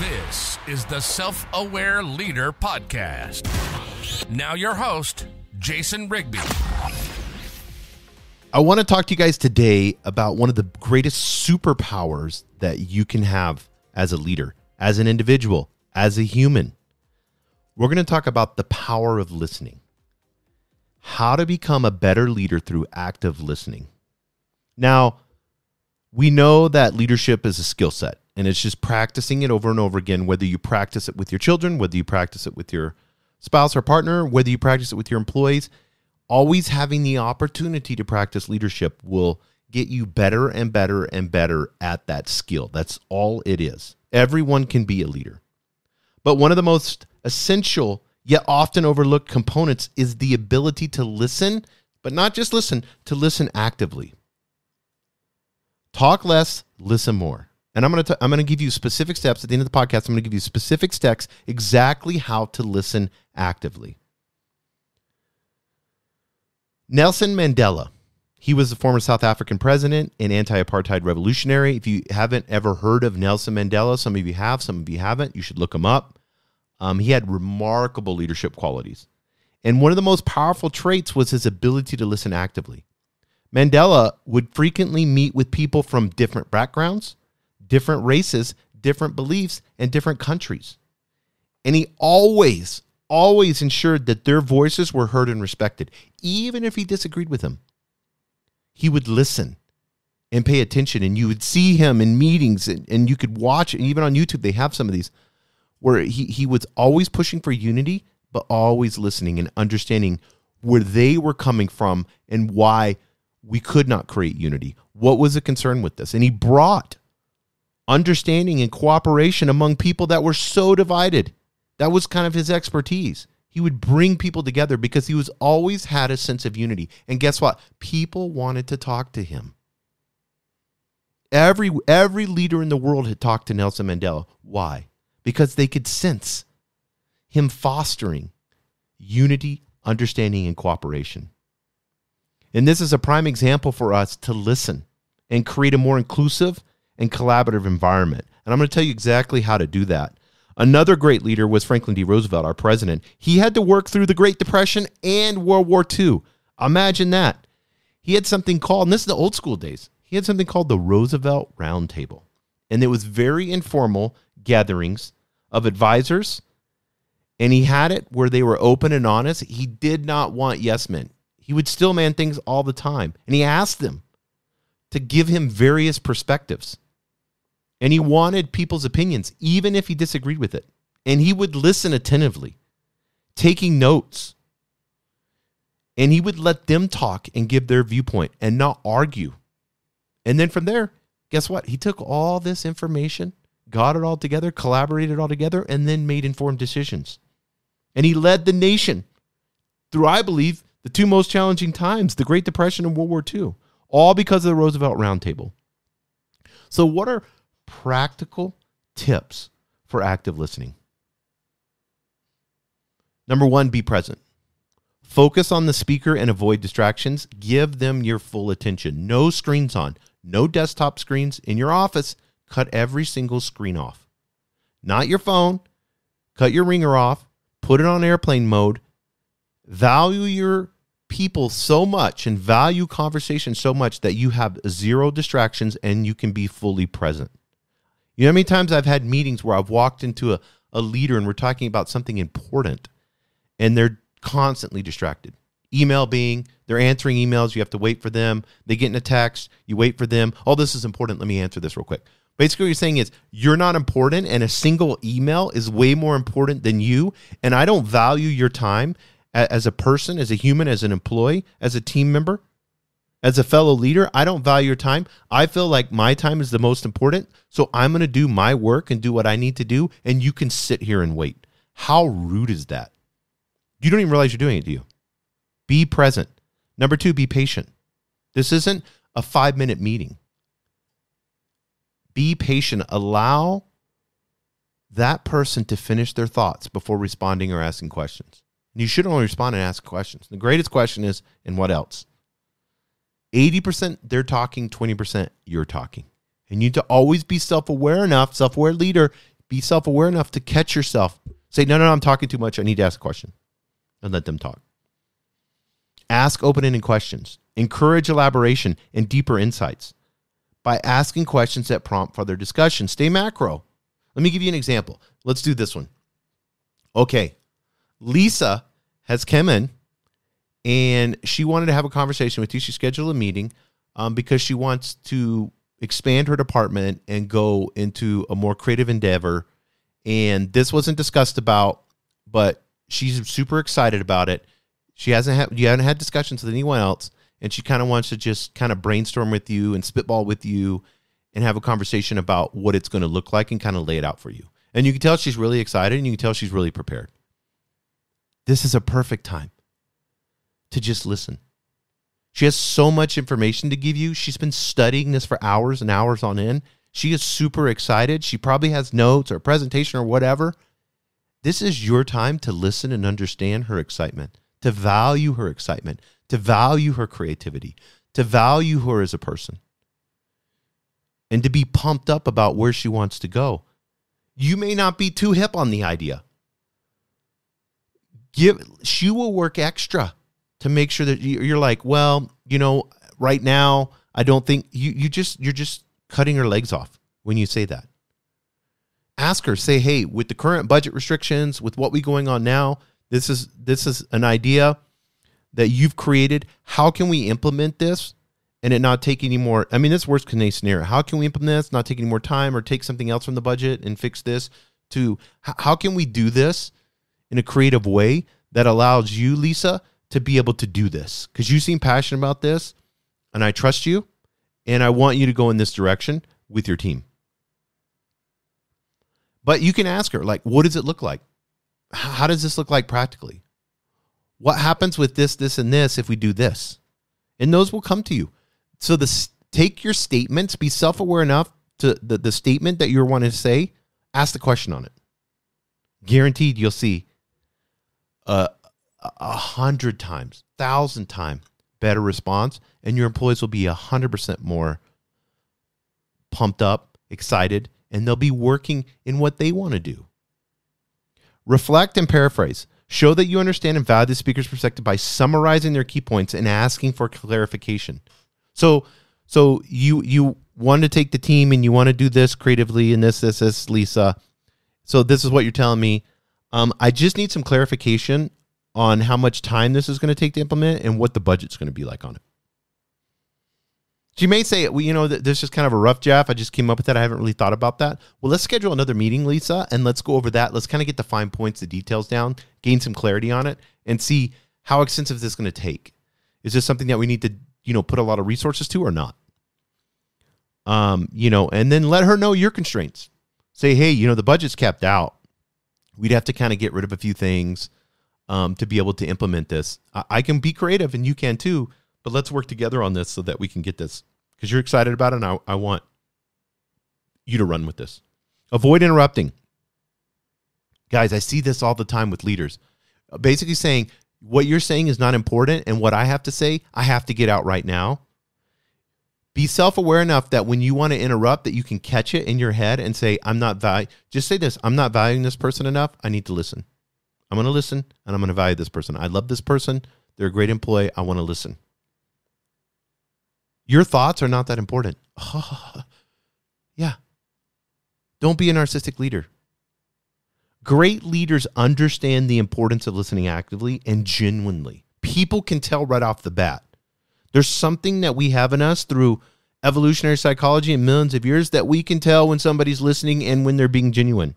This is the Self Aware Leader Podcast. Now, your host, Jason Rigby. I want to talk to you guys today about one of the greatest superpowers that you can have as a leader, as an individual, as a human. We're going to talk about the power of listening. How to become a better leader through active listening. Now, we know that leadership is a skill set and it's just practicing it over and over again whether you practice it with your children whether you practice it with your spouse or partner whether you practice it with your employees. Always having the opportunity to practice leadership will get you better and better and better at that skill. That's all it is. Everyone can be a leader. But one of the most essential yet often overlooked components is the ability to listen but not just listen to listen actively. Talk less listen more and I'm going to I'm going to give you specific steps at the end of the podcast. I'm going to give you specific steps exactly how to listen actively. Nelson Mandela. He was the former South African president and anti-apartheid revolutionary. If you haven't ever heard of Nelson Mandela, some of you have, some of you haven't. You should look him up. Um, he had remarkable leadership qualities, and one of the most powerful traits was his ability to listen actively. Mandela would frequently meet with people from different backgrounds, different races, different beliefs, and different countries. And he always, always ensured that their voices were heard and respected, even if he disagreed with them. He would listen and pay attention, and you would see him in meetings, and, and you could watch, and even on YouTube, they have some of these where he, he was always pushing for unity, but always listening and understanding where they were coming from and why we could not create unity. What was the concern with this? And he brought understanding and cooperation among people that were so divided. That was kind of his expertise. He would bring people together because he was always had a sense of unity. And guess what? People wanted to talk to him. Every every leader in the world had talked to Nelson Mandela. Why? Because they could sense him fostering unity, understanding and cooperation. And this is a prime example for us to listen and create a more inclusive and collaborative environment. And I'm going to tell you exactly how to do that. Another great leader was Franklin D. Roosevelt, our president. He had to work through the Great Depression and World War II. Imagine that. He had something called, and this is the old school days, he had something called the Roosevelt Roundtable. And it was very informal gatherings of advisors. And he had it where they were open and honest. He did not want yes men. He would steel man things all the time. And he asked them to give him various perspectives and he wanted people's opinions, even if he disagreed with it. And he would listen attentively, taking notes. And he would let them talk and give their viewpoint and not argue. And then from there, guess what? He took all this information, got it all together, collaborated all together, and then made informed decisions. And he led the nation through, I believe, the two most challenging times the Great Depression and World War II, all because of the Roosevelt Roundtable. So, what are practical tips for active listening. Number one, be present. Focus on the speaker and avoid distractions. Give them your full attention. No screens on, no desktop screens in your office. Cut every single screen off. Not your phone. Cut your ringer off. Put it on airplane mode. Value your people so much and value conversation so much that you have zero distractions and you can be fully present. You know how many times I've had meetings where I've walked into a, a leader and we're talking about something important and they're constantly distracted. Email being, they're answering emails, you have to wait for them. They get in a text, you wait for them. Oh, this is important. Let me answer this real quick. Basically, what you're saying is you're not important, and a single email is way more important than you. And I don't value your time as a person, as a human, as an employee, as a team member as a fellow leader, I don't value your time. I feel like my time is the most important. So I'm going to do my work and do what I need to do. And you can sit here and wait. How rude is that? You don't even realize you're doing it, do you? Be present. Number two, be patient. This isn't a five minute meeting. Be patient. Allow that person to finish their thoughts before responding or asking questions. You should only respond and ask questions. The greatest question is, and what else? 80% they're talking, 20% you're talking. And you need to always be self aware enough, self aware leader, be self aware enough to catch yourself. Say, no, no, no, I'm talking too much. I need to ask a question and let them talk. Ask open ended questions. Encourage elaboration and deeper insights by asking questions that prompt further discussion. Stay macro. Let me give you an example. Let's do this one. Okay. Lisa has come in and she wanted to have a conversation with you. She scheduled a meeting um, because she wants to expand her department and go into a more creative endeavor. And this wasn't discussed about, but she's super excited about it. She hasn't had you haven't had discussions with anyone else, and she kind of wants to just kind of brainstorm with you and spitball with you and have a conversation about what it's going to look like and kind of lay it out for you. And you can tell she's really excited and you can tell she's really prepared. This is a perfect time to just listen. She has so much information to give you. She's been studying this for hours and hours on end. She is super excited. She probably has notes or presentation or whatever. This is your time to listen and understand her excitement, to value her excitement, to value her creativity, to value her as a person, and to be pumped up about where she wants to go. You may not be too hip on the idea. Give she will work extra to make sure that you're like, well, you know, right now I don't think you you just you're just cutting her legs off when you say that. Ask her, say, hey, with the current budget restrictions, with what we going on now, this is this is an idea that you've created. How can we implement this and it not take any more? I mean, this worst case scenario. How can we implement this, not take any more time, or take something else from the budget and fix this? To how can we do this in a creative way that allows you, Lisa, to be able to do this? Because you seem passionate about this, and I trust you, and I want you to go in this direction with your team. But you can ask her, like, what does it look like? How does this look like practically? What happens with this, this, and this if we do this? And those will come to you. So the take your statements, be self aware enough to the, the statement that you're wanting to say, ask the question on it. Guaranteed, you'll see a, a hundred times, thousand times better response, and your employees will be a hundred percent more pumped up, excited, and they'll be working in what they want to do. Reflect and paraphrase. Show that you understand and value the speaker's perspective by summarizing their key points and asking for clarification. So, so you you want to take the team and you want to do this creatively and this this this Lisa. So this is what you're telling me. Um, I just need some clarification on how much time this is going to take to implement and what the budget's going to be like on it. She may say, well, you know, this is kind of a rough draft. I just came up with that. I haven't really thought about that. Well, let's schedule another meeting, Lisa, and let's go over that. Let's kind of get the fine points, the details down, gain some clarity on it, and see how extensive this is going to take. Is this something that we need to, you know, put a lot of resources to or not? Um, you know, and then let her know your constraints. Say, hey, you know, the budget's capped out. We'd have to kind of get rid of a few things um, to be able to implement this. I, I can be creative, and you can too but let's work together on this so that we can get this because you're excited about it and I, I want you to run with this. Avoid interrupting. Guys, I see this all the time with leaders. Basically saying, what you're saying is not important, and what I have to say, I have to get out right now. Be self-aware enough that when you want to interrupt, that you can catch it in your head and say, "I'm not value." Just say this: "I'm not valuing this person enough. I need to listen. I'm going to listen, and I'm going to value this person. I love this person. They're a great employee. I want to listen." Your thoughts are not that important. yeah. Don't be a narcissistic leader. Great leaders understand the importance of listening actively and genuinely. People can tell right off the bat. There's something that we have in us through evolutionary psychology and millions of years that we can tell when somebody's listening and when they're being genuine.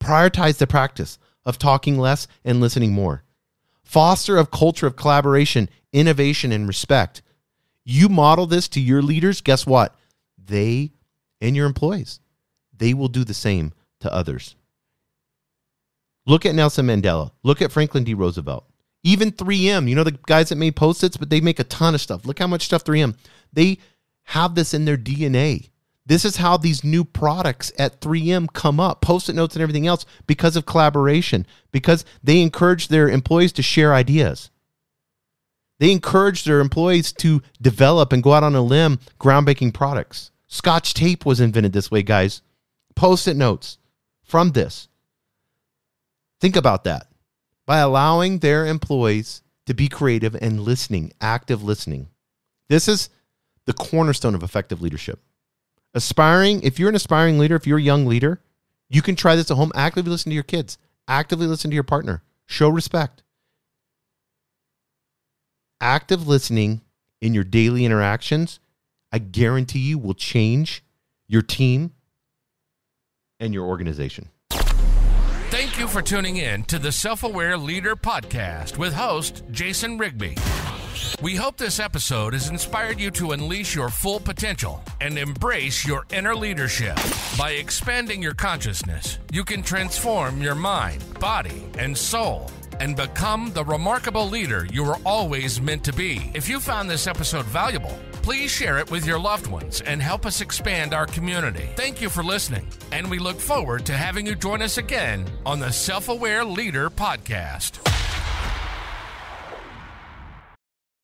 Prioritize the practice of talking less and listening more. Foster a culture of collaboration, innovation, and respect. You model this to your leaders, guess what? They and your employees, they will do the same to others. Look at Nelson Mandela. Look at Franklin D. Roosevelt. Even 3M, you know the guys that made post-its, but they make a ton of stuff. Look how much stuff 3M. They have this in their DNA. This is how these new products at 3M come up, post-it notes and everything else because of collaboration, because they encourage their employees to share ideas. They encourage their employees to develop and go out on a limb groundbreaking products. Scotch tape was invented this way, guys. Post it notes, from this. Think about that. By allowing their employees to be creative and listening, active listening. This is the cornerstone of effective leadership. Aspiring, if you're an aspiring leader, if you're a young leader, you can try this at home. Actively listen to your kids, actively listen to your partner, show respect. Active listening in your daily interactions, I guarantee you will change your team and your organization. Thank you for tuning in to the Self Aware Leader Podcast with host Jason Rigby. We hope this episode has inspired you to unleash your full potential and embrace your inner leadership. By expanding your consciousness, you can transform your mind, body, and soul and become the remarkable leader you were always meant to be. If you found this episode valuable, please share it with your loved ones and help us expand our community. Thank you for listening, and we look forward to having you join us again on the Self Aware Leader Podcast.